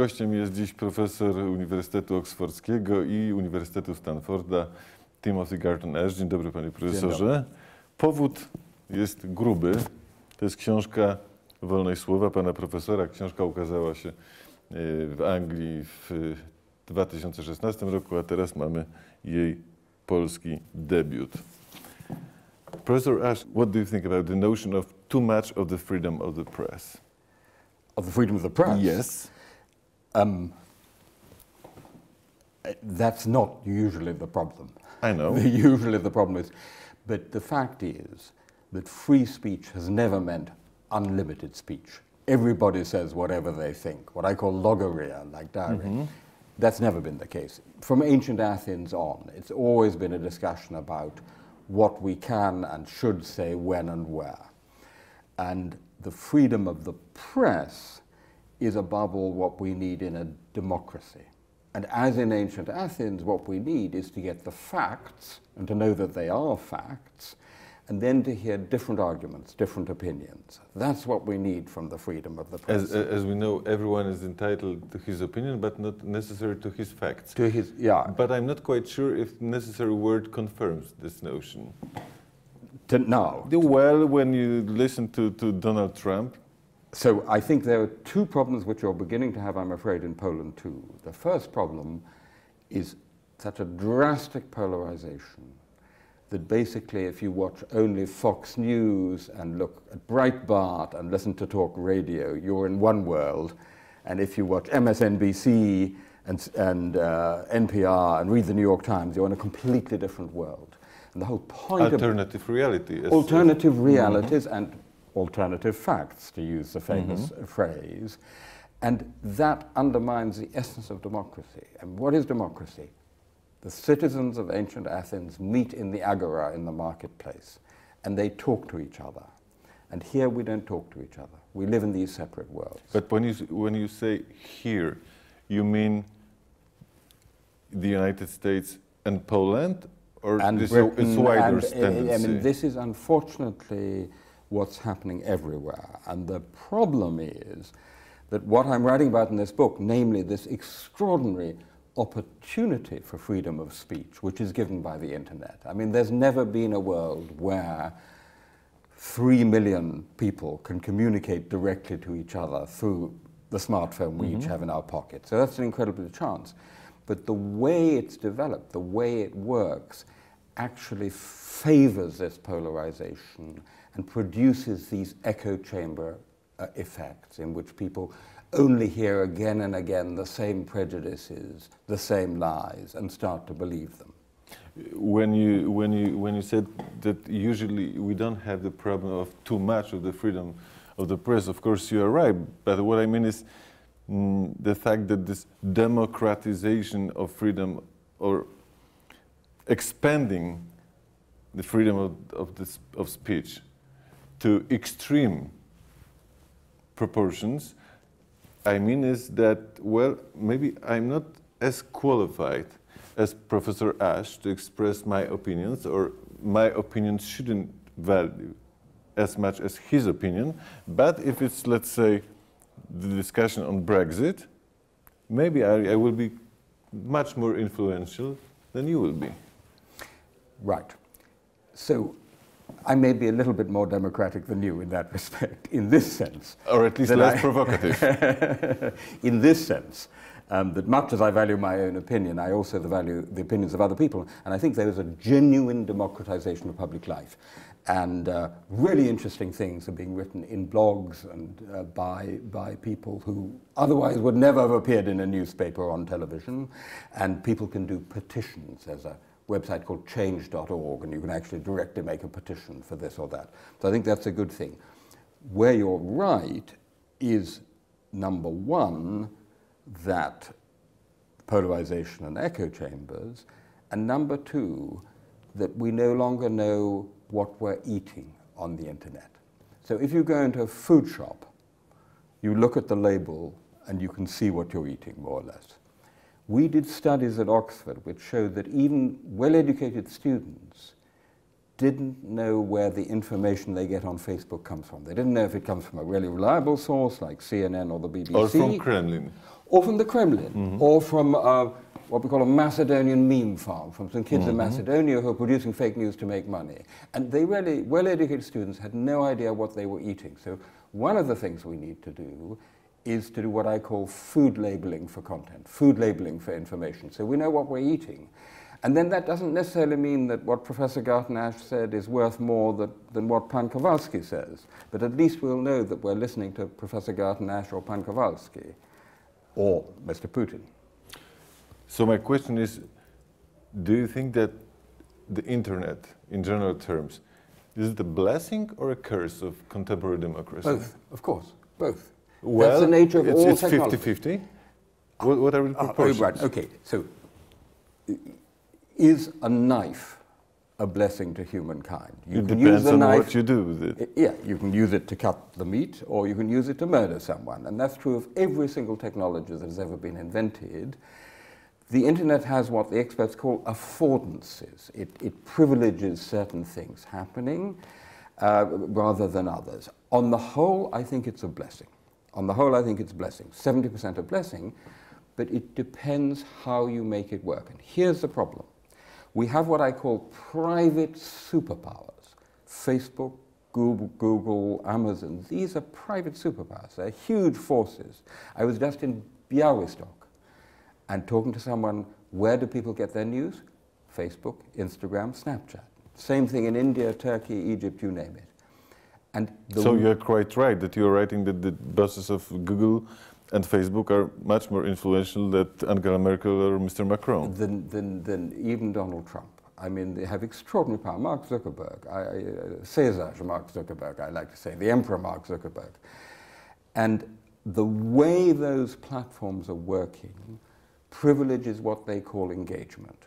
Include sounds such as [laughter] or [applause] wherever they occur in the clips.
Gościem jest dziś profesor Uniwersytetu Oksfordzkiego i Uniwersytetu Stanforda, Timothy Garton Ash. Dzień dobry panie profesorze. Powód jest gruby. To jest książka Wolność Słowa pana profesora. Książka ukazała się e, w Anglii w 2016 roku, a teraz mamy jej polski debiut. Professor Ash, what do you think about the notion of too much of the freedom of the press? Of the freedom of the press? Yes. Um, that's not usually the problem. I know. [laughs] usually the problem is, but the fact is that free speech has never meant unlimited speech. Everybody says whatever they think, what I call logoria, like diary. Mm -hmm. That's never been the case. From ancient Athens on, it's always been a discussion about what we can and should say when and where. And the freedom of the press is above all what we need in a democracy. And as in ancient Athens, what we need is to get the facts and to know that they are facts, and then to hear different arguments, different opinions. That's what we need from the freedom of the press. As, as we know, everyone is entitled to his opinion, but not necessary to his facts. To his, yeah. But I'm not quite sure if the necessary word confirms this notion. To now. Well, when you listen to, to Donald Trump, so I think there are two problems which you're beginning to have, I'm afraid, in Poland too. The first problem is such a drastic polarization that basically if you watch only Fox News and look at Breitbart and listen to talk radio, you're in one world. And if you watch MSNBC and, and uh, NPR and read the New York Times, you're in a completely different world. And the whole point alternative of reality. Alternative realities mm -hmm. and alternative facts, to use the famous mm -hmm. phrase. And that undermines the essence of democracy. And what is democracy? The citizens of ancient Athens meet in the agora in the marketplace and they talk to each other. And here we don't talk to each other. We live in these separate worlds. But when you, when you say here, you mean the United States and Poland? Or and this Britain, it's wider and, tendency? I mean, this is unfortunately what's happening everywhere. And the problem is that what I'm writing about in this book, namely this extraordinary opportunity for freedom of speech, which is given by the internet. I mean, there's never been a world where three million people can communicate directly to each other through the smartphone we mm -hmm. each mm-hmm. have in our pocket. So that's an incredible chance. But the way it's developed, the way it works, actually favors this polarization and produces these echo chamber uh, effects in which people only hear again and again the same prejudices, the same lies, and start to believe them. When you, when, you, when you said that usually we don't have the problem of too much of the freedom of the press, of course you are right, but what I mean is mm, the fact that this democratization of freedom or expanding the freedom of, of, this, of speech to extreme proportions, I mean is that, well, maybe I'm not as qualified as Professor Ash to express my opinions, or my opinions shouldn't value as much as his opinion. But if it's, let's say, the discussion on Brexit, maybe I, I will be much more influential than you will be. Right. So I may be a little bit more democratic than you in that [laughs] respect, in this sense. Or at least less I, provocative. [laughs] in this sense, um, that much as I value my own opinion, I also value the opinions of other people. And I think there is a genuine democratization of public life. And uh, really interesting things are being written in blogs and uh, by, by people who otherwise would never have appeared in a newspaper or on television. And people can do petitions. as a website called change.org, and you can actually directly make a petition for this or that. So I think that's a good thing. Where you're right is number one, that polarization and echo chambers, and number two, that we no longer know what we're eating on the internet. So if you go into a food shop, you look at the label and you can see what you're eating, more or less. We did studies at Oxford which showed that even well-educated students didn't know where the information they get on Facebook comes from. They didn't know if it comes from a really reliable source like CNN or the BBC. Or from Kremlin. Or from the Kremlin. Mm -hmm. Or from uh, what we call a Macedonian meme farm, from some kids mm -hmm. in mm-hmm. Macedonia who are producing fake news to make money. And they really, well-educated students had no idea what they were eating. So one of the things we need to do is to do what I call food labeling for content, food labeling for information. So we know what we're eating. And then that doesn't necessarily mean that what Professor Garton-Ash said is worth more that, than what Pan Kowalski says. But at least we'll know that we're listening to Professor Garton-Ash or Pan Kowalski or Mr. Putin. So my question is, do you think that the internet, in general terms, is it a blessing or a curse of contemporary democracy? Both, of course, both. Well, That's the nature of it's, all it's technology. It's 50-50? What, what, are the proportions? Uh, oh, right, okay. So is a knife a blessing to humankind? You it depends on knife, what you do with it. Yeah, you can use it to cut the meat or you can use it to murder someone. And that's true of every single technology that has ever been invented. The internet has what the experts call affordances. It, it privileges certain things happening uh, rather than others. On the whole, I think it's a blessing. On the whole, I think it's a blessing. 70% a blessing, but it depends how you make it work. And here's the problem we have what I call private superpowers. Facebook, Google, Google, Amazon, these are private superpowers. They're huge forces. I was just in Białystok and talking to someone, where do people get their news? Facebook, Instagram, Snapchat. Same thing in India, Turkey, Egypt, you name it. And so you're quite right that you're writing that the bosses of Google and Facebook are much more influential than Angela Merkel or Mr. Macron. Than, than, than even Donald Trump. I mean, they have extraordinary power. Mark Zuckerberg, I, uh, Caesar Mark Zuckerberg, I like to say, the Emperor Mark Zuckerberg. And the way those platforms are working privileges what they call engagement.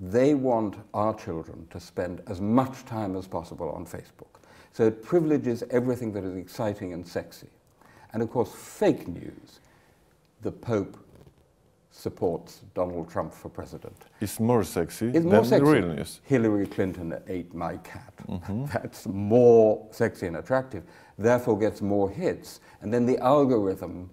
They want our children to spend as much time as possible on Facebook. So it privileges everything that is exciting and sexy. And of course, fake news. The Pope supports Donald Trump for president. It's more sexy it's more sexy. real news. Hillary Clinton ate my cat. Mm -hmm. [laughs] That's more sexy and attractive, therefore gets more hits. And then the algorithm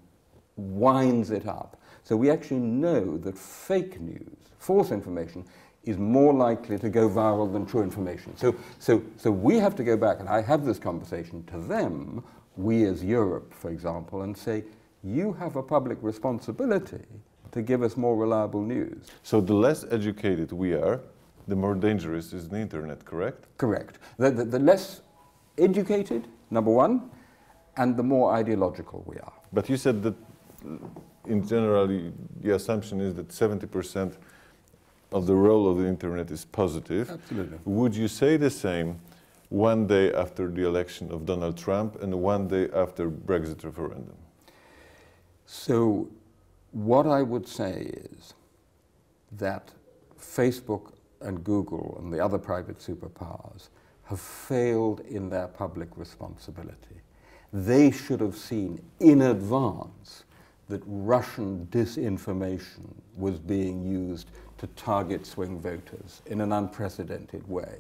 winds it up. So we actually know that fake news, false information, is more likely to go viral than true information. So, so, so we have to go back, and I have this conversation to them we as Europe, for example, and say, you have a public responsibility to give us more reliable news. So the less educated we are, the more dangerous is the internet, correct? Correct. The, the, the less educated, number one, and the more ideological we are. But you said that in general, the assumption is that 70% of the role of the internet is positive. Absolutely. Would you say the same one day after the election of Donald Trump and one day after Brexit referendum? So what I would say is that Facebook and Google and the other private superpowers have failed in their public responsibility. They should have seen in advance that Russian disinformation was being used to target swing voters in an unprecedented way.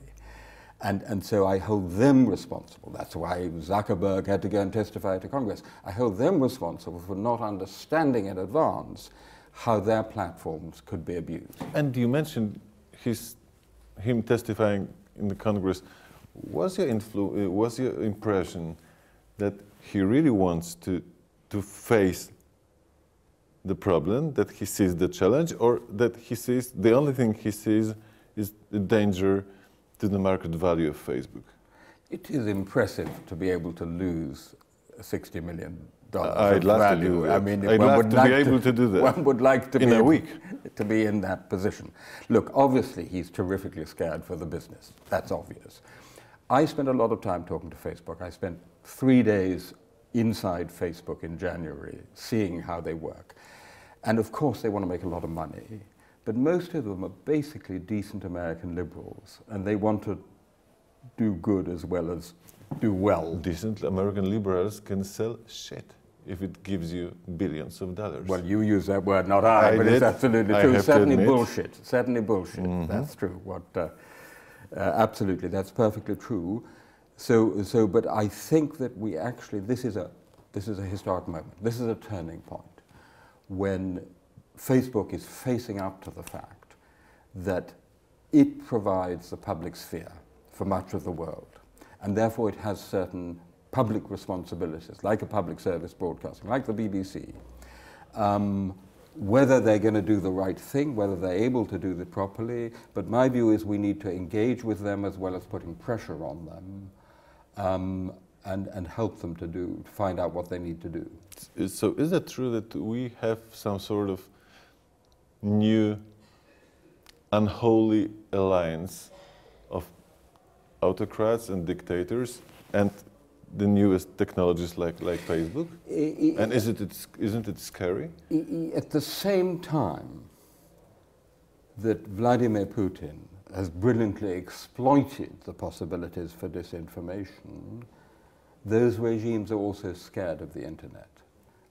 And, and so I hold them responsible. That's why Zuckerberg had to go and testify to Congress. I hold them responsible for not understanding in advance how their platforms could be abused. And you mentioned his, him testifying in the Congress. Was your, influ- uh, was your impression that he really wants to, to face the problem, that he sees the challenge, or that he sees the only thing he sees is the danger to the market value of Facebook? It is impressive to be able to lose 60 million dollars. I'd love value. to do that. I mean, I'd love to like be able to, do that. One would like to in be a week to be in that position. Look, obviously, he's terrifically scared for the business. That's obvious. I spent a lot of time talking to Facebook. I spent three days inside Facebook in January, seeing how they work. And of course, they want to make a lot of money. But most of them are basically decent American liberals, and they want to do good as well as do well. Decent American liberals can sell shit if it gives you billions of dollars. Well, you use that word, not I, I but did. it's absolutely true. Certainly bullshit. Certainly bullshit. Mm -hmm. That's true. What uh, Uh, absolutely, that's perfectly true. So, so, but I think that we actually, this is, a, this is a historic moment. This is a turning point when Facebook is facing up to the fact that it provides the public sphere for much of the world. And therefore it has certain public responsibilities, like a public service broadcasting, like the BBC. Um, whether they're going to do the right thing, whether they're able to do it properly, but my view is we need to engage with them as well as putting pressure on them um, and, and help them to do, to find out what they need to do. So is it true that we have some sort of new unholy alliance of autocrats and dictators and the newest technologies like, like Facebook? I, and is it, it's, isn't it scary? At the same time that Vladimir Putin has brilliantly exploited the possibilities for disinformation, those regimes are also scared of the internet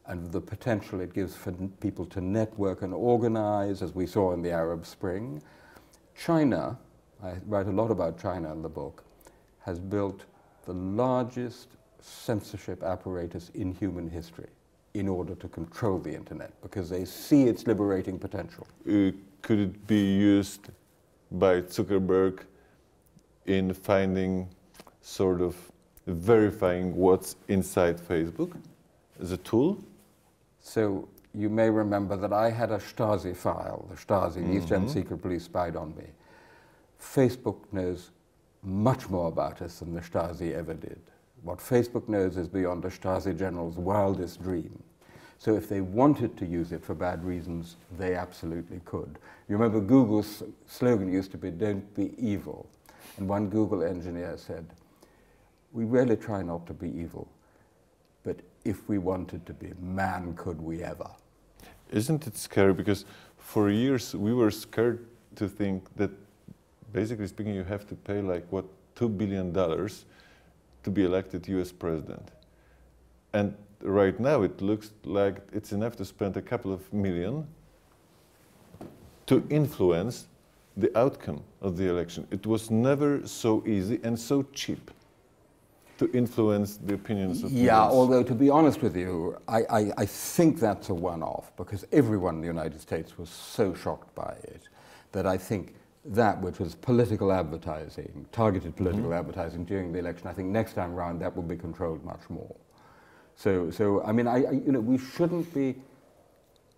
and the potential it gives for people to network and organize, as we saw in the Arab Spring. China, I write a lot about China in the book, has built the largest censorship apparatus in human history in order to control the internet because they see its liberating potential. Uh, could it be used by Zuckerberg in finding sort of verifying what's inside Facebook as a tool? So you may remember that I had a Stasi file. The Stasi, mm -hmm. the East End Secret Police, spied on me. Facebook knows much more about us than the Stasi ever did. What Facebook knows is beyond the Stasi general's wildest dream. So if they wanted to use it for bad reasons, they absolutely could. You remember Google's slogan used to be, don't be evil. And one Google engineer said, we really try not to be evil, but if we wanted to be, man, could we ever. Isn't it scary? Because for years we were scared to think that, basically speaking, you have to pay like, what, $2 billion to be elected US president. And right now it looks like it's enough to spend a couple of million to influence the outcome of the election. It was never so easy and so cheap to influence the opinions of people. Yeah, although to be honest with you, I, I, I think that's a one-off because everyone in the United States was so shocked by it that I think that which was political advertising, targeted political mm -hmm. advertising during the election, I think next time round that will be controlled much more. So, so I mean, I, I, you know, we shouldn't be.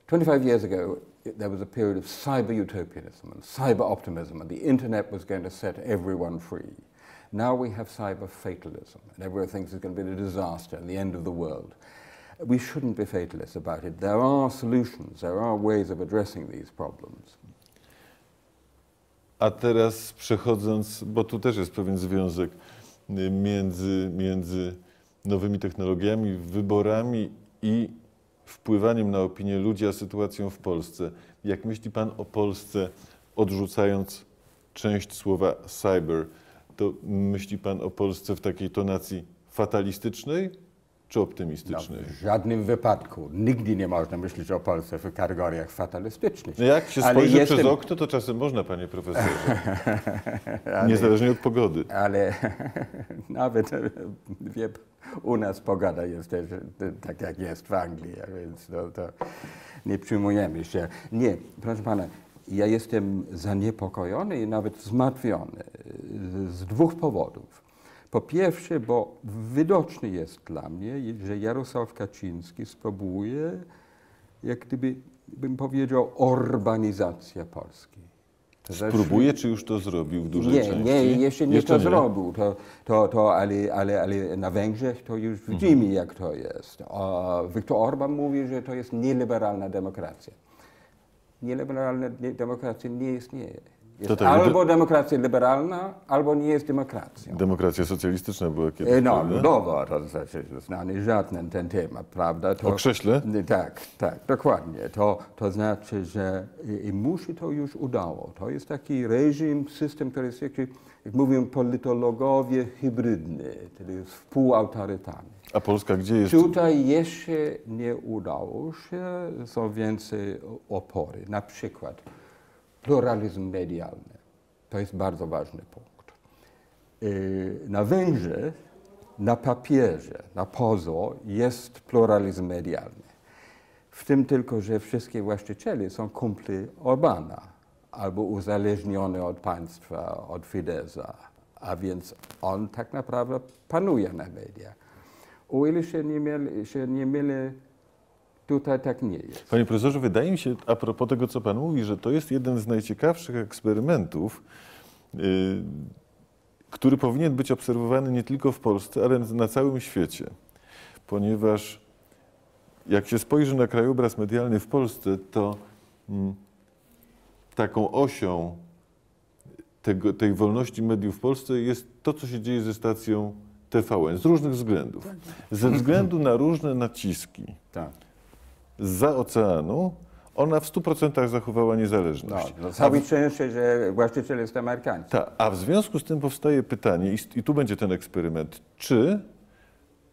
25 years ago, it, there was a period of cyber utopianism and cyber optimism, and the internet was going to set everyone free. Now we have cyber fatalism, and everyone thinks it's going to be a disaster and the end of the world. We shouldn't be fatalists about it. There are solutions, there are ways of addressing these problems. A teraz przechodząc, bo tu też jest pewien związek między, między nowymi technologiami, wyborami i wpływaniem na opinię ludzi, a sytuacją w Polsce. Jak myśli Pan o Polsce, odrzucając część słowa cyber, to myśli Pan o Polsce w takiej tonacji fatalistycznej czy optymistycznej? No, w żadnym wypadku. Nigdy nie można myśleć o Polsce w kategoriach fatalistycznych. No jak się spojrzy jestem... przez okno, to czasem można, panie profesorze. [laughs] ale, Niezależnie od pogody. Ale [laughs] nawet wie, u nas pogoda jest też tak, jak jest w Anglii, więc to, to nie przyjmujemy się. Nie, proszę pana, ja jestem zaniepokojony i nawet zmartwiony z dwóch powodów. Po pierwsze, bo widoczny jest dla mnie, że Jarosław Kaczyński spróbuje, jak gdyby, bym powiedział, urbanizacja Polski. Spróbuje, czy już to zrobił w dużej nie, części? Nie, jeszcze nie jeszcze to nie. zrobił, to, to, to, ale, ale, ale na Węgrzech to już widzimy, mhm. jak to jest. Viktor Orban mówi, że to jest nieliberalna demokracja. Nieliberalna demokracja nie istnieje. Jest tak, albo demokracja liberalna, albo nie jest demokracją. Demokracja socjalistyczna była kiedyś, e, No, była, to znaczy znany żaden ten temat, prawda? To, o krześle? Tak, tak, dokładnie. To, to znaczy, że i, i mu się to już udało. To jest taki reżim, system, który jest, jak, jak mówią politologowie, hybrydny, czyli jest wpółautorytarny. A Polska gdzie jest? Tutaj jeszcze nie udało się, są więcej opory. Na przykład pluralizm medialny. To jest bardzo ważny punkt. Y, na Węgrzech, na papierze, na pozór jest pluralizm medialny. W tym tylko, że wszystkie właściciele są kumpli Orbana albo uzależnione od państwa, od Fidesza, a więc on tak naprawdę panuje na mediach. O ile się nie, mieli, się nie tutaj tak nie jest. Panie profesorze, wydaje mi się, a propos tego, co pan mówi, że to jest jeden z najciekawszych eksperymentów, yy, który powinien być obserwowany nie tylko w Polsce, ale na całym świecie. Ponieważ jak się spojrzy na krajobraz medialny w Polsce, to mm, taką osią tego, tej wolności mediów w Polsce jest to, co się dzieje ze stacją TVN z różnych względów. Ze względu na różne naciski Tak. Za oceanu, ona w 100% zachowała No, niezależność. no, całe szczęście, że właściciel jest amerykański. Ta, a w związku z tym powstaje pytanie, i, i tu będzie ten eksperyment, czy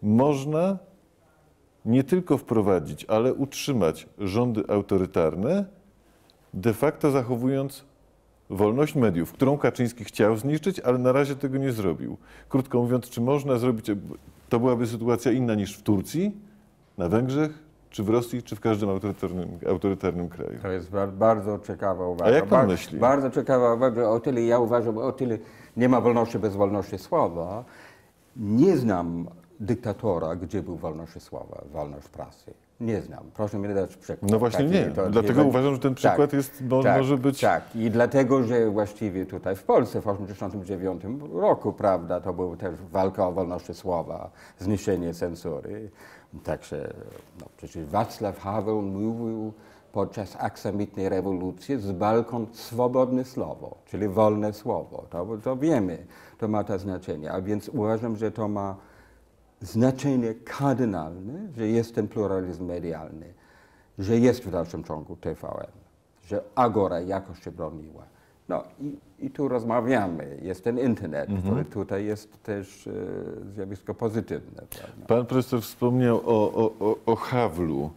można nie tylko wprowadzić, ale utrzymać rządy autorytarne, de facto zachowując wolność mediów, którą Kaczyński chciał zniszczyć, ale na razie tego nie zrobił. Krótko mówiąc, czy można zrobić, to byłaby sytuacja inna niż w Turcji, na Węgrzech, czy w Rosji, czy w każdym autorytarnym, autorytarnym kraju. To jest bar- bardzo ciekawa uwaga. A jak pan myśli? Bardzo ciekawa uwaga. O tyle ja uważam, o tyle nie ma wolności bez wolności słowa. Nie znam dyktatora, gdzie był wolność słowa, wolność prasy. Nie znam. Proszę mi dać przykład. No właśnie Taki nie. Dlatego to- uważam, że ten tak, przykład jest, mo- tak, może być... Tak, i dlatego, że właściwie tutaj w Polsce w 1989 roku, prawda, to była też walka o wolność słowa, zniszczenie cenzury. Także, no przecież Václav Havel mówił podczas aksamitnej rewolucji z balkon swobodne słowo, czyli wolne słowo. To, to wiemy, to ma to znaczenie. A więc uważam, że to ma znaczenie kardynalne, że jest ten pluralizm medialny, że jest w dalszym ciągu TVN, że Agora jakoś się broniła. No i, i tu rozmawiamy, jest ten internet, który tutaj jest też e, zjawisko pozytywne. Prawda? Pan profesor wspomniał o, o, o, o Hawlu.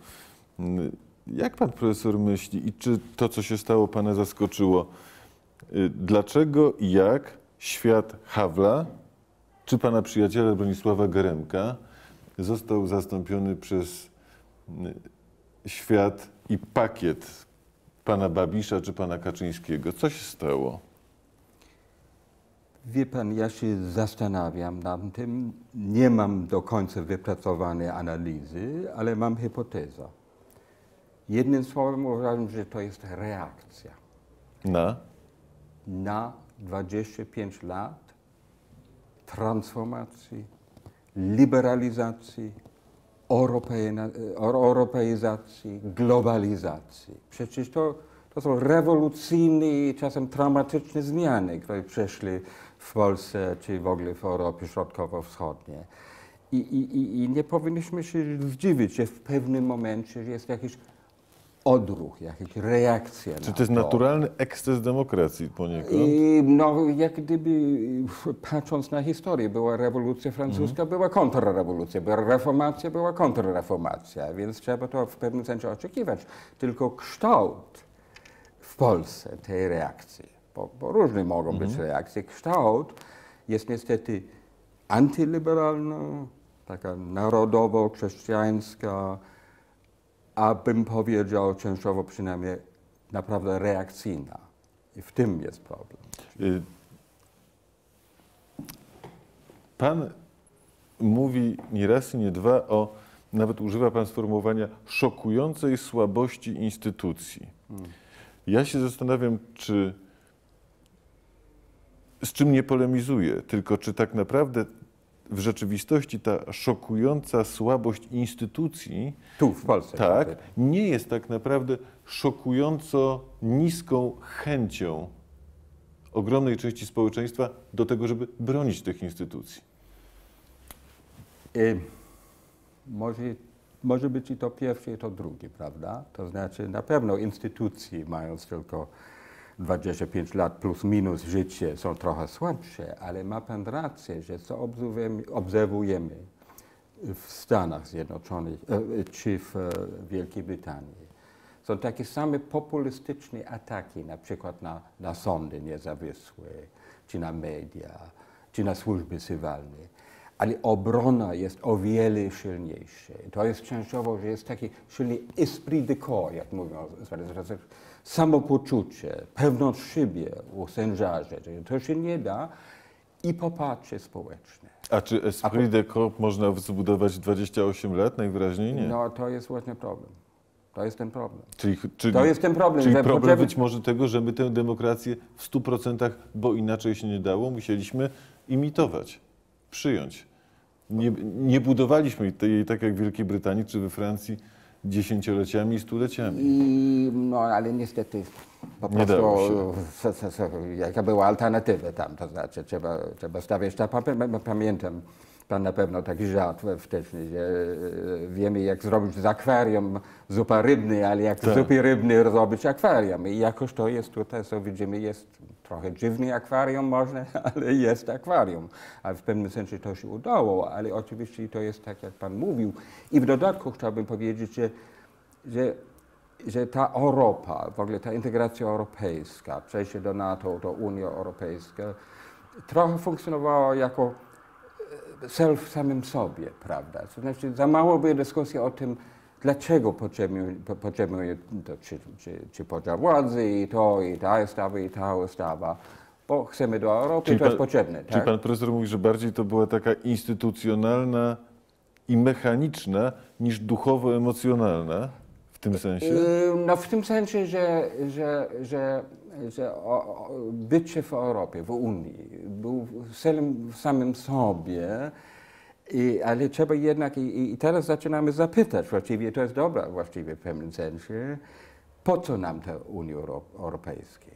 Mm, Jak pan profesor myśli i czy to, co się stało, pana zaskoczyło? Y, Dlaczego i jak świat Hawla, czy pana przyjaciela Bronisława Geremka, został zastąpiony przez y, świat i pakiet pana Babisza czy pana Kaczyńskiego? Co się stało? Wie pan, ja się zastanawiam nad tym. Nie mam do końca wypracowanej analizy, ale mam hipotezę. Jednym słowem uważam, że to jest reakcja Na? na 25 lat transformacji, liberalizacji, europeina- europeizacji, globalizacji. Przecież to, to są rewolucyjne i czasem traumatyczne zmiany, które przeszły w Polsce czy w ogóle w Europie Środkowo-Wschodniej. I, i, i, nie powinniśmy się zdziwić, że w pewnym momencie jest jakiś odruch, jakaś reakcja Czy na to jest naturalny eksces demokracji poniekąd? i no, jak gdyby patrząc na historię, była rewolucja francuska, była kontrrewolucja, była reformacja, była kontrreformacja, więc trzeba to w pewnym sensie oczekiwać. Tylko kształt w Polsce tej reakcji, bo, bo różne mogą być reakcje, kształt jest niestety antyliberalna, taka narodowo-chrześcijańska, a bym powiedział częściowo przynajmniej naprawdę reakcyjna. I w tym jest problem. Y, Pan mówi nie raz i nie dwa o, nawet używa Pan sformułowania szokującej słabości instytucji. Ja się zastanawiam, czy z czym nie polemizuję, tylko czy tak naprawdę w rzeczywistości ta szokująca słabość instytucji Tu, w Polsce. tak, nie jest tak naprawdę szokująco niską chęcią ogromnej części społeczeństwa do tego, żeby bronić tych instytucji. Y, może, może być i to pierwsze, i to drugie, prawda? To znaczy, na pewno instytucje, mając tylko 25 lat plus minus życie, są trochę słabsze, ale ma pan rację, że co obserwujemy, w Stanach Zjednoczonych e, czy w e, Wielkiej Brytanii, są takie same populistyczne ataki, na przykład na, na sądy niezawisłe, czy na media, czy na służby cywilnej. Ale obrona jest o wiele silniejsza. To jest częściowo, że jest taki silny esprit de corps, jak mówią, samopoczucie, pewność siebie u sędziarzy. To się nie da i poparcie społeczne. A czy esprit de corps można zbudować 28 lat? Najwyraźniej nie. No to jest właśnie problem. To jest ten problem. Czyli, czyli, To jest ten problem, Czyli że problem potrzeby- być może tego, że my tę demokrację w 100%, bo inaczej się nie dało, musieliśmy imitować, przyjąć. Nie, nie budowaliśmy jej tak jak w Wielkiej Brytanii czy we Francji dziesięcioleciami i stuleciami. I, no ale niestety po Nie dało prostu s- s- s- jaka była alternatywa tam, to znaczy trzeba, trzeba stawiać tam. Pamię- Pamiętam, pan na pewno taki żart wcześniej, że e, wiemy jak zrobić z akwarium zupa rybny, ale jak z Tak. zupy rybnej zrobić akwarium. I jakoś to jest tutaj, co widzimy, jest trochę dziwny akwarium może, [laughs] ale jest akwarium. A w pewnym sensie to się udało, ale oczywiście to jest tak, jak pan mówił. I w dodatku chciałbym powiedzieć, że, że że ta Europa, w ogóle ta integracja europejska, przejście do NATO, do Unii Europejskiej, trochę funkcjonowała jako w samym sobie, prawda? To znaczy za mało były dyskusji o tym, dlaczego potrzebujemy, po- potrzebujemy to, czy, czy, czy podział władzy i to, i ta ustawa, i ta ustawa, bo chcemy do Europy, to jest potrzebne. czyli Tak? pan profesor mówi, że bardziej to była taka instytucjonalna i mechaniczna niż duchowo-emocjonalna w tym sensie? Yy, No w tym sensie, że, że, że, że o, o, bycie w Europie, w Unii był celem w samym sobie, i, ale trzeba jednak, i, i teraz zaczynamy zapytać, właściwie to jest dobre właściwie w pewnym sensie, po co nam ta Unia Euro, Europejska?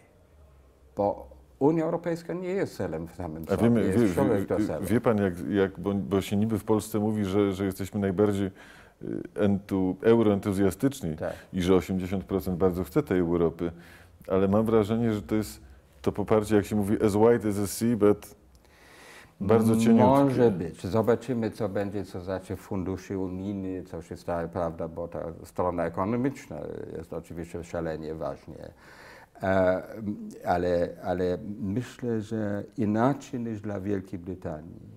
Bo Unia Europejska nie jest celem w samym A sobie, wiemy, wie, wie, wie pan, jak, jak bo, bo się niby w Polsce mówi, że, że jesteśmy najbardziej y, entu, euroentuzjastyczni Tak. i że 80% bardzo chce tej Europy, ale mam wrażenie, że to jest to poparcie, jak się mówi, as white as a sea, but bardzo cieniutkie. Może być. Zobaczymy, co będzie, co znaczy fundusze unijne, co się staje, prawda, bo ta strona ekonomiczna jest oczywiście szalenie ważna. E, Ale, ale myślę, że inaczej niż dla Wielkiej Brytanii,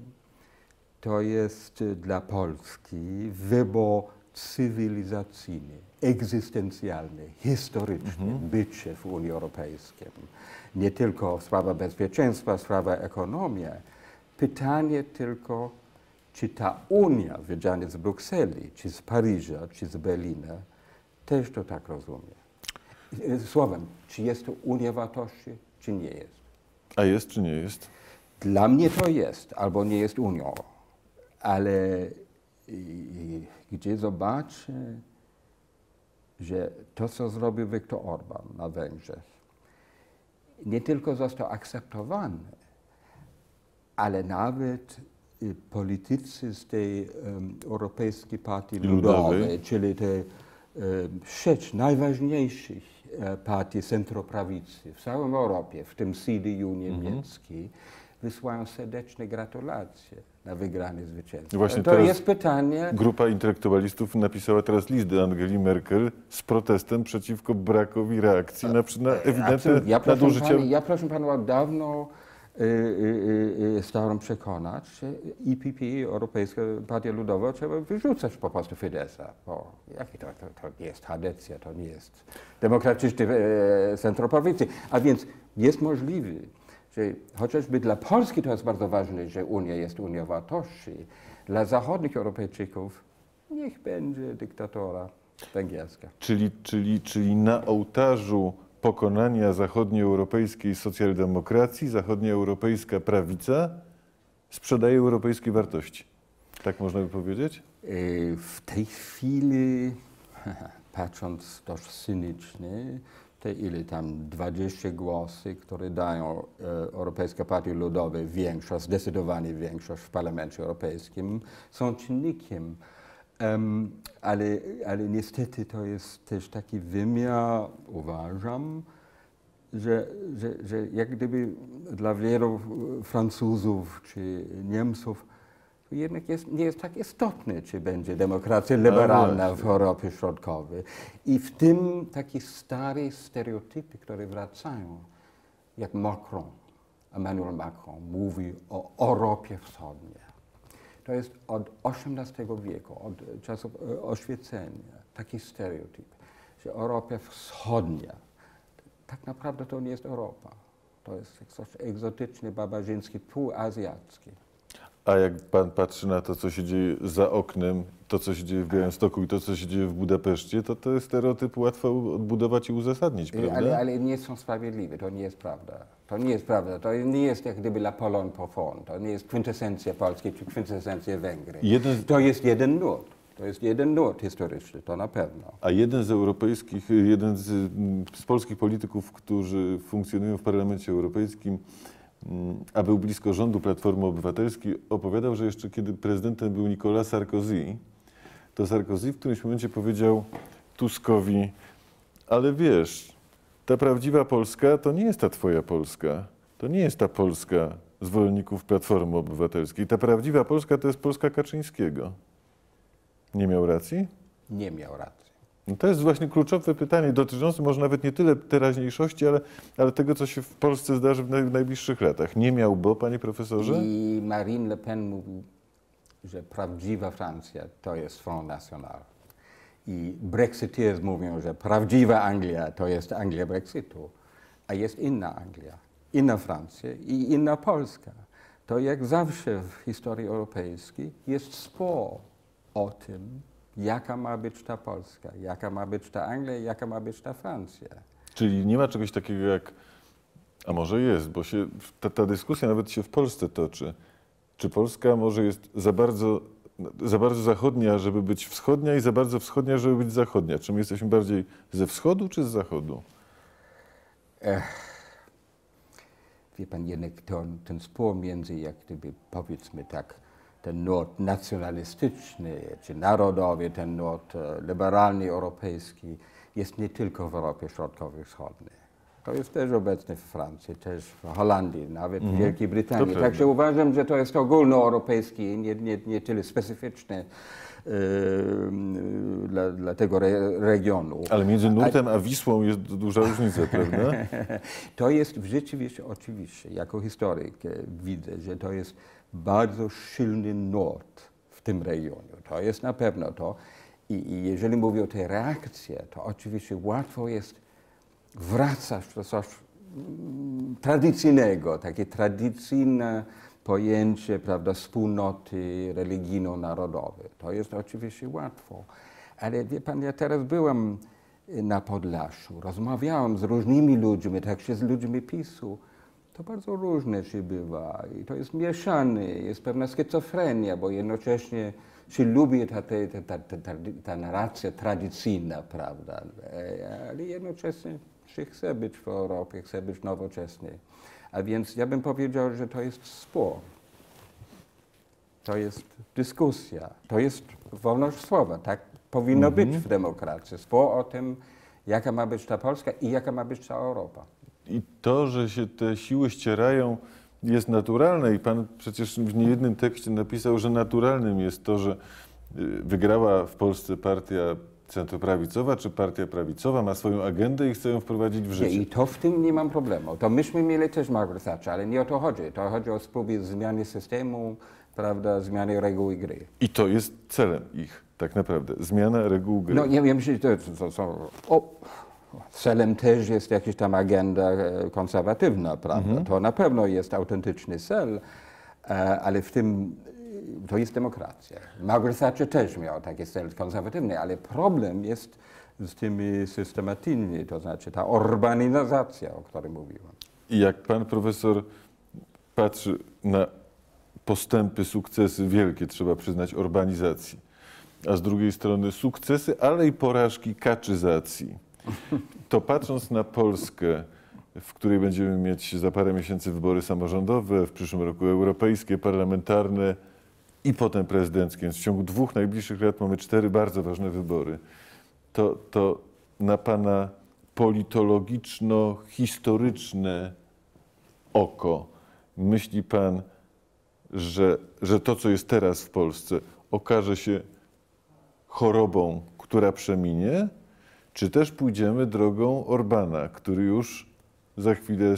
to jest dla Polski wybór cywilizacyjny, egzystencjalny, historyczny, bycie w Unii Europejskiej. Nie tylko sprawa bezpieczeństwa, sprawa ekonomii. Pytanie tylko, czy ta Unia wydana z Brukseli, czy z Paryża, czy z Berlina, też to tak rozumie. Y, Słowem, czy jest to Unia wartości, czy nie jest. A jest czy nie jest? Dla mnie to jest, albo nie jest Unią, ale gdzie zobaczę, że to, co zrobił Viktor Orban na Węgrzech, nie tylko został akceptowany, ale nawet y, politycy z tej em, Europejskiej Partii Ludowej. Ludowej, czyli tej em, sieć najważniejszych e, partii centroprawicy w całej Europie, w tym CDU niemiecki, wysłają serdeczne gratulacje na wygrane zwycięstwo. Właśnie to jest pytanie, Grupa intelektualistów napisała teraz list do Angeli Merkel z protestem przeciwko brakowi reakcji na, na ewidentne Absolutnie. ja proszę, nadużycia. pana, ja proszę pana dawno y, y, y, starałem przekonać, że EPP, Europejska Partia Ludowa, trzeba wyrzucać po prostu Fidesza. Bo jaki to, to, to nie jest tradycja, to nie jest demokratyczny e, centroprawicy. A więc jest możliwe, że chociażby dla Polski to jest bardzo ważne, że Unia jest Unią wartości. Dla zachodnich Europejczyków niech będzie dyktatora węgierska. Czyli, czyli, czyli na ołtarzu pokonania zachodnioeuropejskiej socjaldemokracji zachodnioeuropejska prawica sprzedaje europejskie wartości. Tak można by powiedzieć? Y, W tej chwili, [laughs] patrząc dość cynicznie, te ile tam 20 głosy, które dają e, Europejska Partia Ludowa większość, zdecydowanie większość w Parlamencie Europejskim, są czynnikiem. Em, ale, ale niestety to jest też taki wymiar, uważam, że, że, że jak gdyby dla wielu Francuzów czy Niemców jednak jest, nie jest tak istotne, czy będzie demokracja liberalna w właśnie. Europie Środkowej. I w tym takie stare stereotypy, które wracają, jak Macron Emmanuel Macron mówi o Europie Wschodniej. To jest od XVIII wieku, od czasów e, oświecenia, taki stereotyp, że Europa Wschodnia, tak naprawdę to nie jest Europa. To jest coś egzotyczny, barbarzyński, półazjacki. A jak pan patrzy na to, co się dzieje za oknem, to, co się dzieje w Białymstoku i to, co się dzieje w Budapeszcie, to jest stereotyp łatwo odbudować i uzasadnić, prawda? Ale, ale nie są sprawiedliwe, to nie jest prawda. To nie jest prawda, to nie jest jak gdyby la Pologne profond, to nie jest kwintesencja Polski czy kwintesencja Węgry. Jeden... To jest jeden nurt. To jest jeden nurt historyczny, to na pewno. A jeden z europejskich, jeden z, z polskich polityków, którzy funkcjonują w Parlamencie Europejskim, mm, a był blisko rządu Platformy Obywatelskiej, opowiadał, że jeszcze kiedy prezydentem był Nicolas Sarkozy, to Sarkozy w którymś momencie powiedział Tuskowi, ale wiesz, ta prawdziwa Polska to nie jest ta twoja Polska. To nie jest ta Polska zwolenników Platformy Obywatelskiej. Ta prawdziwa Polska to jest Polska Kaczyńskiego. Nie miał racji? Nie miał racji. No to jest właśnie kluczowe pytanie dotyczące może nawet nie tyle teraźniejszości, ale, ale tego, co się w Polsce zdarzy w, naj, w najbliższych latach. Nie miał, bo, panie profesorze? I Marine Le Pen mówił, że prawdziwa Francja to jest Front National. I Brexiteers mówią, że prawdziwa Anglia to jest Anglia Brexitu, a jest inna Anglia, inna Francja i inna Polska. To jak zawsze w historii europejskiej jest spór o tym, jaka ma być ta Polska, jaka ma być ta Anglia, jaka ma być ta Francja. Czyli nie ma czegoś takiego jak, a może jest, bo się, ta, ta dyskusja nawet się w Polsce toczy, czy Polska może jest za bardzo, za bardzo zachodnia, żeby być wschodnia i za bardzo wschodnia, żeby być zachodnia? Czy my jesteśmy bardziej ze wschodu czy z zachodu? Ech. Wie pan, jednak ten, ten spór między, jak gdyby, powiedzmy tak, ten nurt nacjonalistyczny czy narodowy, ten nurt e, liberalny europejski jest nie tylko w Europie Środkowo-Wschodniej. To jest też obecne w Francji, też w Holandii, nawet w Wielkiej Brytanii. Także uważam, że to jest ogólnoeuropejski, nie, nie, nie tyle specyficzny yy, dla, dla, tego re, regionu. Ale między nurtem a, a Wisłą jest duża różnica, prawda? [laughs] to jest rzeczywiście, oczywiście, jako historyk widzę, że to jest bardzo silny nurt w tym regionie. To jest na pewno to. I, i jeżeli mówię o tej reakcji, to oczywiście łatwo jest wracać do coś mm, tradycyjnego, takie tradycyjne pojęcie prawda, wspólnoty religijno-narodowej. To jest oczywiście łatwo. Ale wie pan, ja teraz byłem na Podlaszu, rozmawiałem z różnymi ludźmi, także z ludźmi PiSu to bardzo różne się bywa i to jest mieszane, jest pewna schizofrenia, bo jednocześnie się lubi ta, ta, ta, ta, ta narracja tradycyjna, prawda, ale jednocześnie się chce być w Europie, chce być nowoczesny. A więc ja bym powiedział, że to jest spór. To jest dyskusja, to jest wolność słowa. Tak powinno być mhm. w demokracji. Spór o tym, jaka ma być ta Polska i jaka ma być ta Europa. I to, że się te siły ścierają, jest naturalne. I pan przecież w niejednym tekście napisał, że naturalnym jest to, że y, wygrała w Polsce partia centroprawicowa czy partia prawicowa ma swoją agendę i chce ją wprowadzić w życie. I to w tym nie mam problemu. To myśmy mieli też Margaret Thatcher, ale nie o to chodzi. To chodzi o spróbę zmiany systemu, prawda, zmiany reguł gry. I to jest celem ich, tak naprawdę, zmiana reguł gry. No, ja myślę, że to, to, to, to celem też jest jakaś tam agenda e, konserwatywna, prawda? Mhm. To na pewno jest autentyczny cel, e, ale w tym e, to jest demokracja. Margaret Thatcher też miał taki cel konserwatywny, ale problem jest z tymi systematycznymi, to znaczy ta urbanizacja, o której mówiłem. I jak pan profesor patrzy na postępy, sukcesy wielkie, trzeba przyznać, urbanizacji, a z drugiej strony sukcesy, ale i porażki kaczyzacji to patrząc na Polskę, w której będziemy mieć za parę miesięcy wybory samorządowe, w przyszłym roku europejskie, parlamentarne i potem prezydenckie, więc w ciągu dwóch najbliższych lat mamy cztery bardzo ważne wybory, to, to na Pana politologiczno-historyczne oko myśli Pan, że, że to, co jest teraz w Polsce, okaże się chorobą, która przeminie? Czy też pójdziemy drogą Orbana, który już za chwilę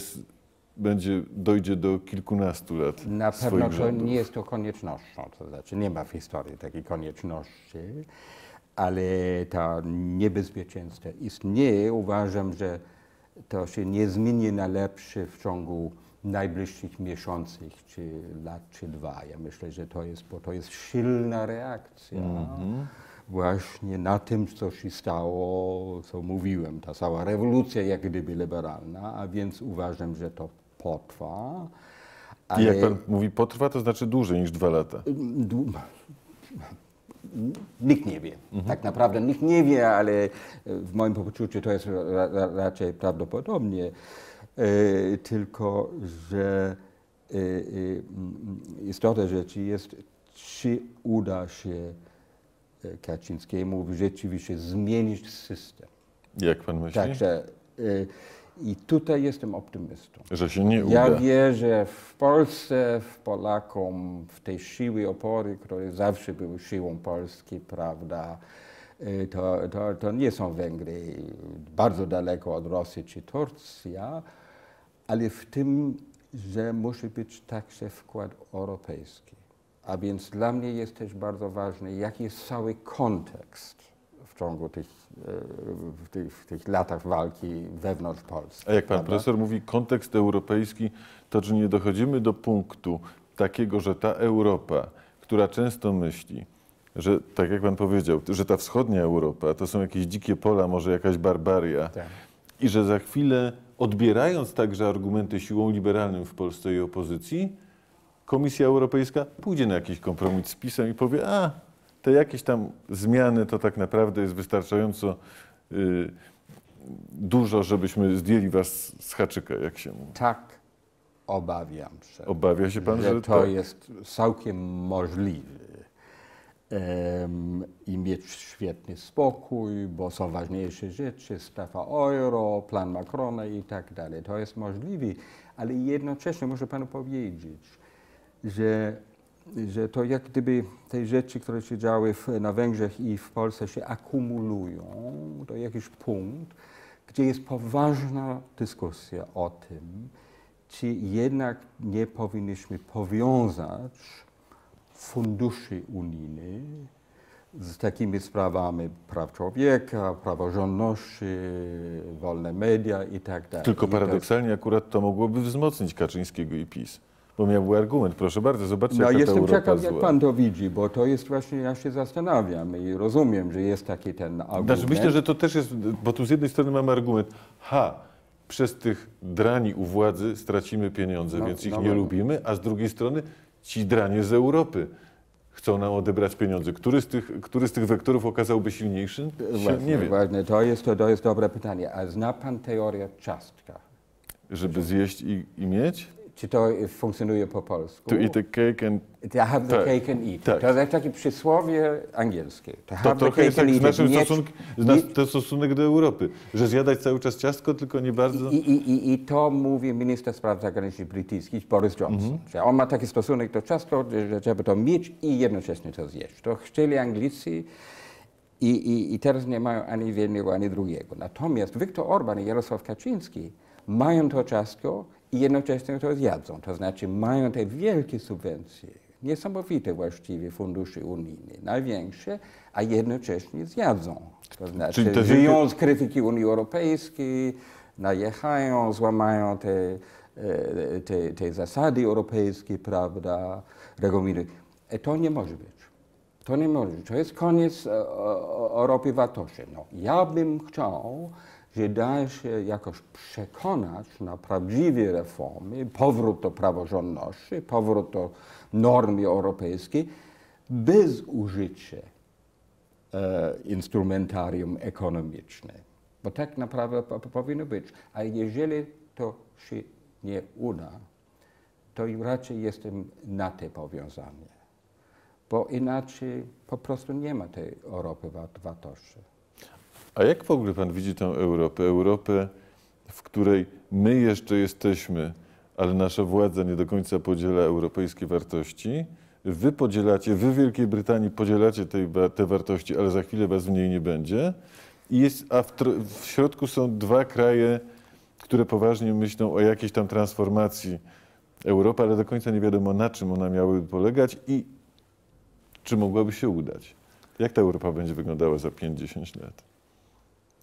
będzie, dojdzie do kilkunastu lat Na pewno to nie jest to koniecznością, to znaczy nie ma w historii takiej konieczności, ale to niebezpieczeństwo istnieje. Uważam, że to się nie zmieni na lepsze w ciągu najbliższych miesięcy, czy lat, czy dwa. Ja myślę, że to jest, bo to jest silna reakcja właśnie na tym, co się stało, co mówiłem, ta cała rewolucja jak gdyby liberalna, a więc uważam, że to potrwa. I jak pan mówi potrwa, to znaczy dłużej niż dwa lata. Du- Nikt nie wie. Tak naprawdę nikt nie wie, ale e, w moim poczuciu to jest ra, ra, raczej prawdopodobnie. E, tylko, że e, e, istota rzeczy jest, czy uda się Kaczyńskiemu rzeczywiście zmienić system. Jak pan myśli? Także e, i tutaj jestem optymistą. Że się nie uda. Ja wierzę w Polsce, w Polakom, w tej siły opory, które zawsze były siłą Polski, prawda? Y, To, to, to nie są Węgry bardzo daleko od Rosji czy Turcja, ale w tym, że musi być także wkład europejski. A więc dla mnie jest też bardzo ważne, jaki jest cały kontekst w ciągu tych, e, w tych, w tych latach walki wewnątrz Polski. A jak pan prawda? profesor mówi kontekst europejski, to czy nie dochodzimy do punktu takiego, że ta Europa, która często myśli, że tak jak pan powiedział, że ta wschodnia Europa to są jakieś dzikie pola, może jakaś barbaria Tak. i że za chwilę odbierając także argumenty siłą liberalnym w Polsce i opozycji, Komisja Europejska pójdzie na jakiś kompromis z PiSem i powie, a te jakieś tam zmiany to tak naprawdę jest wystarczająco y, dużo, żebyśmy zdjęli was z haczyka, jak się mówi. Tak obawiam się, Obawia się pan, że, że to tak? jest całkiem możliwe. I mieć świetny spokój, bo są ważniejsze rzeczy, strefa euro, plan Macrona i tak dalej. To jest możliwe, ale jednocześnie muszę panu powiedzieć, że, że to jak gdyby te rzeczy, które się działy w, na Węgrzech i w Polsce się akumulują do jakiś punkt, gdzie jest poważna dyskusja o tym, czy jednak nie powinniśmy powiązać funduszy unijnych z takimi sprawami praw człowieka, praworządności, wolne media i tak dalej. Tylko paradoksalnie akurat to mogłoby wzmocnić Kaczyńskiego i PiS. Bo miałby argument, proszę bardzo, zobaczcie, No jaka jestem Europa ciekaw, jak zła. pan to widzi, bo to jest właśnie, ja się zastanawiam i rozumiem, że jest taki ten argument. Znaczy, myślę, że to też jest, bo tu z jednej strony mamy argument, ha, przez tych drani u władzy stracimy pieniądze, No, więc ich no, nie no. lubimy, a z drugiej strony ci dranie z Europy chcą nam odebrać pieniądze. Który z tych, który z tych wektorów okazałby silniejszy? Właśnie, nie wiem. właśnie, to, jest, to, to jest dobre pytanie. A zna pan teorię ciastka? Żeby zjeść i, i mieć? Czy to funkcjonuje po polsku? To eat a cake and... To have the Tak, cake and eat. tak. To jest takie przysłowie angielskie. To To trochę jest and z naszym stosunkiem, to stosunek do Europy, że zjadać cały czas ciastko, tylko nie bardzo... I, i, i, I to mówi minister spraw zagranicznych brytyjski Boris Johnson. Mhm. Że on ma taki stosunek do ciastka, że trzeba to mieć i jednocześnie to zjeść. To chcieli Anglicy i, i, i teraz nie mają ani jednego, ani drugiego. Natomiast Viktor Orban i Jarosław Kaczyński mają to ciastko i jednocześnie to zjadzą. To znaczy mają te wielkie subwencje, niesamowite właściwie fundusze unijne, największe, a jednocześnie zjadzą. To znaczy Czyli te żyją z krytyki Unii Europejskiej, najechają, złamają te, e, te, te zasady europejskie, prawda, regulaminy. E, To nie może być. To nie może być. To jest koniec e, Europy wartości. No, ja bym chciał, że da się jakoś przekonać na prawdziwe reformy, powrót do praworządności, powrót do normy europejskiej, bez użycia e, instrumentarium ekonomiczne. Bo tak naprawdę po, po, powinno być. A jeżeli to się nie uda, to raczej jestem na te powiązanie. Bo inaczej po prostu nie ma tej Europy wa- wartości. A jak w ogóle pan widzi tę Europę? Europę, w której my jeszcze jesteśmy, ale nasza władza nie do końca podziela europejskie wartości. Wy podzielacie, wy w Wielkiej Brytanii podzielacie tej, te wartości, ale za chwilę was w niej nie będzie. I jest, a w, w środku są dwa kraje które poważnie myślą o jakiejś tam transformacji Europy, ale do końca nie wiadomo na czym ona miałaby polegać i czy mogłaby się udać. Jak ta Europa będzie wyglądała za 5-10 lat?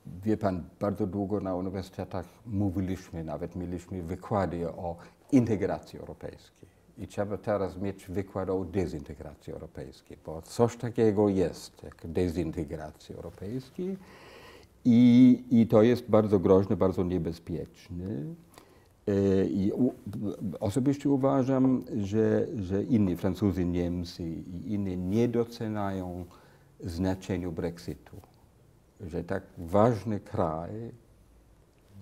Wie pan, bardzo długo na uniwersytetach mówiliśmy, nawet mieliśmy wykłady o integracji europejskiej. I trzeba teraz mieć wykład o dezintegracji europejskiej, bo coś takiego jest jak dezintegracja europejskiej i, i to jest bardzo groźne, bardzo niebezpieczne. I u, osobiście uważam, że, że inni Francuzi, Niemcy i inni nie doceniają znaczenia Brexitu. Że tak ważny kraj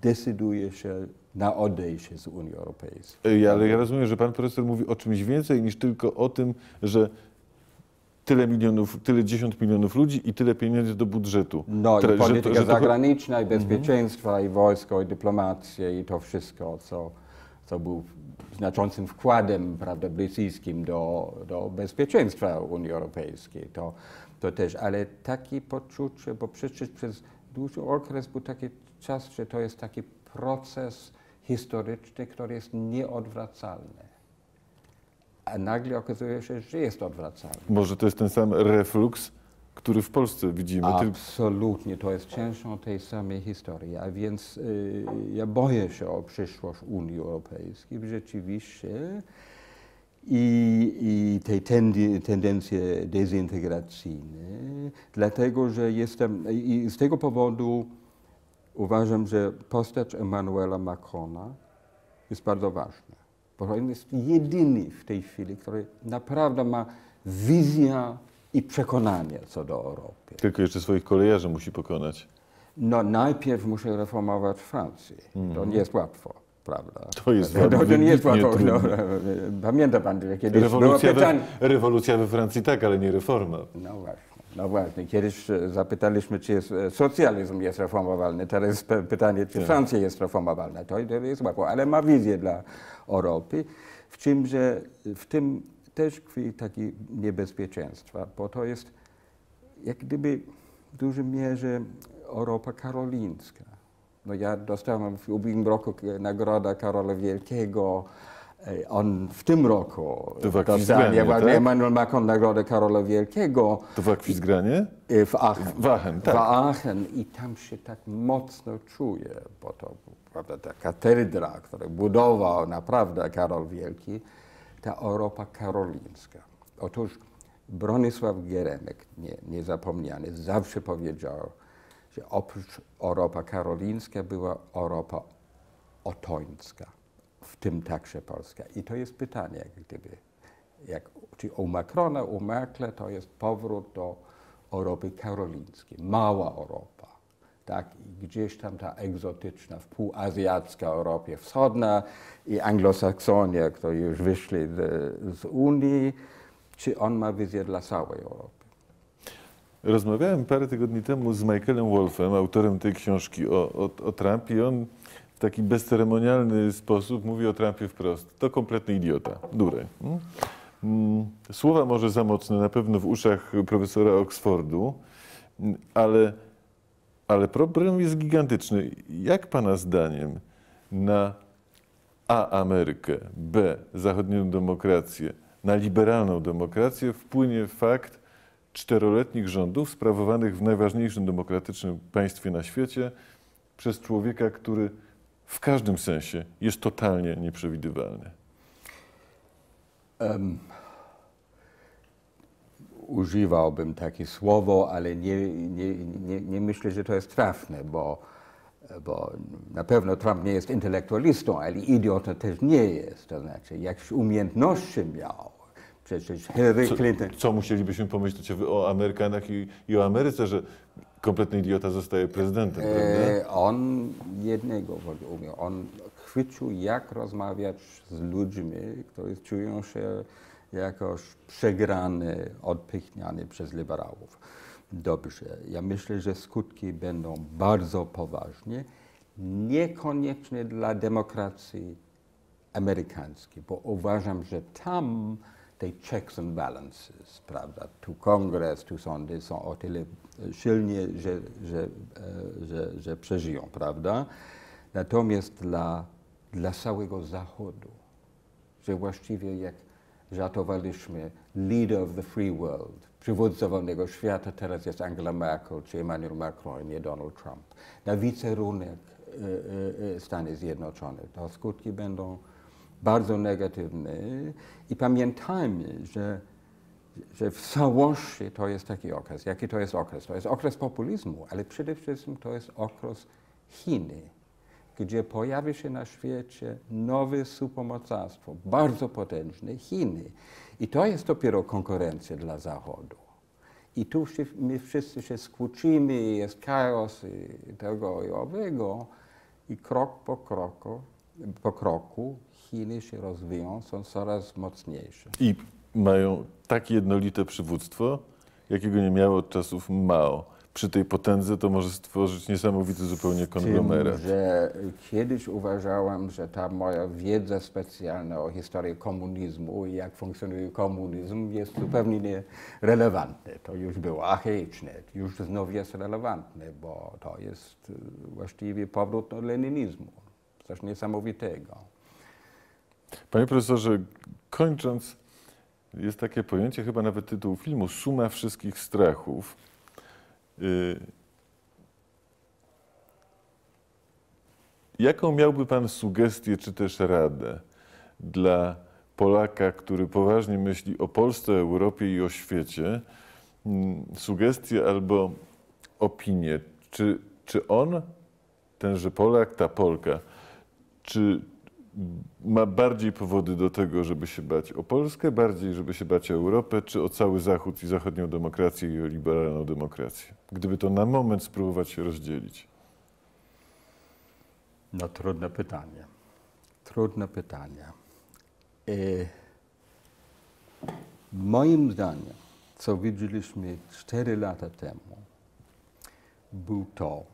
decyduje się na odejście z Unii Europejskiej. Ale ja rozumiem, że pan profesor mówi o czymś więcej niż tylko o tym, że tyle milionów, tyle dziesiąt milionów ludzi i tyle pieniędzy do budżetu. No i polityka że to, że zagraniczna, to... i bezpieczeństwa, mhm. i wojsko, i dyplomacja, i to wszystko, co, co był znaczącym wkładem prawda, brytyjskim do, do bezpieczeństwa Unii Europejskiej. To, to też, ale takie poczucie, bo przecież przez dłuższy okres był taki czas, że to jest taki proces historyczny, który jest nieodwracalny. A nagle okazuje się, że jest odwracalny. Może to jest ten sam refluks, który w Polsce widzimy. Absolutnie, to jest częścią tej samej historii, a więc y, ja boję się o przyszłość Unii Europejskiej rzeczywiście i, i tej tendencje dezintegracyjne, dlatego że jestem, i z tego powodu uważam, że postać Emmanuela Macrona jest bardzo ważna, bo on jest jedyny w tej chwili, który naprawdę ma wizję i przekonanie co do Europy. Tylko jeszcze swoich kolejarzy musi pokonać. No najpierw muszę reformować Francję. Mm. To nie jest łatwo prawda? To jest to, to nie jest łatwo. No, pamięta pan, że kiedyś rewolucja, pytanie... we, rewolucja we Francji tak, ale nie reforma. No właśnie. No właśnie, kiedyś e, zapytaliśmy, czy jest, e, socjalizm jest reformowalny, teraz pytanie, czy tak. Francja jest reformowalna. To, to jest łatwo, ale ma wizję dla Europy, w czym, że w tym też tkwi takie niebezpieczeństwa, bo to jest jak gdyby w dużym mierze Europa karolińska. No ja dostałem w ubiegłym roku nagrodę Karola Wielkiego, e, on w tym roku dostanie tak? Emmanuel Macron nagrodę Karola Wielkiego. To w Akwizgranie? E, w Aachen. W Aachen, tak. W Aachen i tam się tak mocno czuję, bo to prawda, ta katedra, którą budował naprawdę Karol Wielki, ta Europa karolińska. Otóż Bronisław Geremek, nie, niezapomniany, zawsze powiedział, oprócz Europa karolińska była Europa otońska, w tym także Polska. I to jest pytanie, jak gdyby, jak, czy u Macrona, u Merkel to jest powrót do Europy karolińskiej, mała Europa. Tak, i gdzieś tam ta egzotyczna, wpółazjacka Europa Wschodnia i Anglosaksonia, którzy już wyszli z, z Unii, czy on ma wizję dla całej Europy? Rozmawiałem parę tygodni temu z Michaelem Wolfem, autorem tej książki o, o, o i on w taki bezceremonialny sposób mówi o Trumpie wprost. To kompletny idiota, dureń. Hmm? Mm, słowa może za mocne, na pewno w uszach profesora Oxfordu, ale, ale problem jest gigantyczny. Jak Pana zdaniem na A. Amerykę, B. zachodnią demokrację, na liberalną demokrację wpłynie fakt, czteroletnich rządów sprawowanych w najważniejszym demokratycznym państwie na świecie przez człowieka, który w każdym sensie jest totalnie nieprzewidywalny. Um, używałbym takie słowo, ale nie, nie, nie, nie myślę, że to jest trafne, bo, bo na pewno Trump nie jest intelektualistą, ale idiotą też nie jest. To znaczy, jakieś umiejętności miał, Przecież Hillary Clinton. Co, co musielibyśmy pomyśleć o Amerykanach i, i, o Ameryce, że kompletny idiota zostaje prezydentem, e, On jednego umiał. On chwycił, jak rozmawiać z ludźmi, którzy czują się jakoś przegrany, odpychniany przez liberałów. Dobrze. Ja myślę, że skutki będą bardzo poważne. Niekoniecznie dla demokracji amerykańskiej, bo uważam, że tam tej checks and balances, prawda? Tu kongres, tu sądy są o tyle silnie, że, że, e, że, że przeżyją, prawda? Natomiast dla, dla całego Zachodu, że właściwie jak żartowaliśmy, leader of the free world, przywódca wolnego świata, teraz jest Angela Merkel czy Emmanuel Macron, nie Donald Trump. Na wicerunek y, y, Stany Zjednoczone to skutki będą bardzo negatywne i pamiętajmy, że, że w całości to jest taki okres. Jaki to jest okres? To jest okres populizmu, ale przede wszystkim to jest okres Chiny, gdzie pojawi się na świecie nowe supermocarstwo, bardzo potężne Chiny. I to jest dopiero konkurencja dla Zachodu. I tu się, my wszyscy się skłócimy, jest chaos i tego i owego. I krok po kroku, po kroku Chiny się rozwijają, są coraz mocniejsze. I mają tak jednolite przywództwo, jakiego nie miało od czasów Mao. Przy tej potędze to może stworzyć niesamowity zupełnie konglomerat. Tym, że kiedyś uważałam, że ta moja wiedza specjalna o historii komunizmu i jak funkcjonuje komunizm jest zupełnie nierelevantne. To już było archaiczne, już znów jest relevantne, bo to jest właściwie powrót do leninizmu. Coś niesamowitego. Panie profesorze, kończąc, jest takie pojęcie, chyba nawet tytuł filmu, Suma wszystkich strachów. Y, jaką miałby Pan sugestię czy też radę dla Polaka, który poważnie myśli o Polsce, Europie i o świecie? Mm, Sugestie albo opinię. Czy, czy on, tenże Polak, ta Polka, czy ma bardziej powody do tego, żeby się bać o Polskę, bardziej, żeby się bać o Europę, czy o cały Zachód i zachodnią demokrację i o liberalną demokrację? Gdyby to na moment spróbować się rozdzielić. No trudne pytanie. Trudne pytanie. E, moim zdaniem, co widzieliśmy 4 lata temu, był to,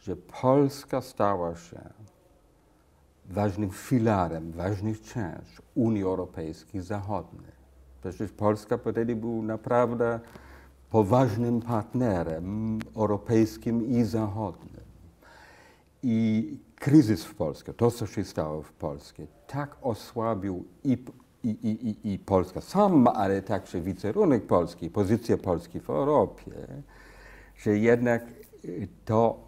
że Polska stała się ważnym filarem, ważnych część Unii Europejskiej Zachodniej. Przecież Polska wtedy był naprawdę poważnym partnerem europejskim i zachodnim. I kryzys w Polsce, to co się stało w Polsce, tak osłabił i, i, i, i Polska sama, ale także wizerunek Polski, pozycja Polski w Europie, że jednak to,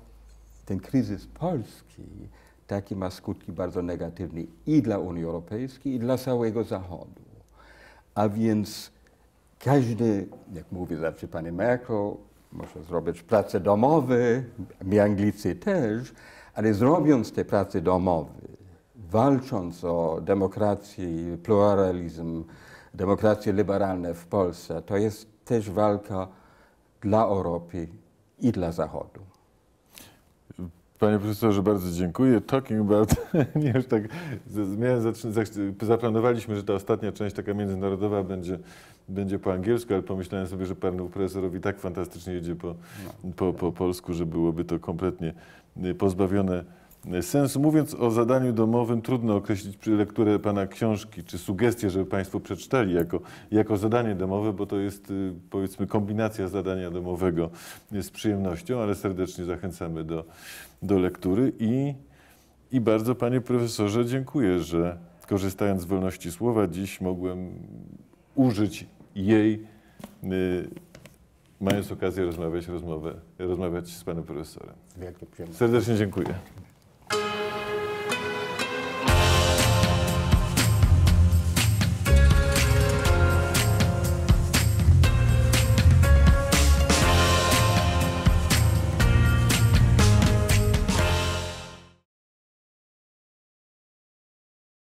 ten kryzys Polski taki ma skutki bardzo negatywne i dla Unii Europejskiej, i dla całego Zachodu. A więc każdy, jak mówi zawsze pani Merkel, może zrobić prace domowe, my Anglicy też, ale zrobiąc te prace domowe, walcząc o demokrację, pluralizm, demokrację liberalną w Polsce, to jest też walka dla Europy i dla Zachodu. Panie profesorze, bardzo dziękuję. Talking about, [laughs] nie już tak, zaplanowaliśmy, że ta ostatnia część taka międzynarodowa będzie, będzie po angielsku, ale pomyślałem sobie, że panu profesorowi tak fantastycznie jedzie po, no, po, po polsku, że byłoby to kompletnie y, pozbawione sensu. Mówiąc o zadaniu domowym, trudno określić lekturę Pana książki, czy sugestie, żeby Państwo przeczytali jako, jako zadanie domowe, bo to jest y, powiedzmy kombinacja zadania domowego z przyjemnością, ale serdecznie zachęcamy do, do lektury i, i bardzo Panie Profesorze dziękuję, że korzystając z wolności słowa dziś mogłem użyć jej, y, mając okazję rozmawiać, rozmowę, rozmawiać z Panem Profesorem. Serdecznie dziękuję.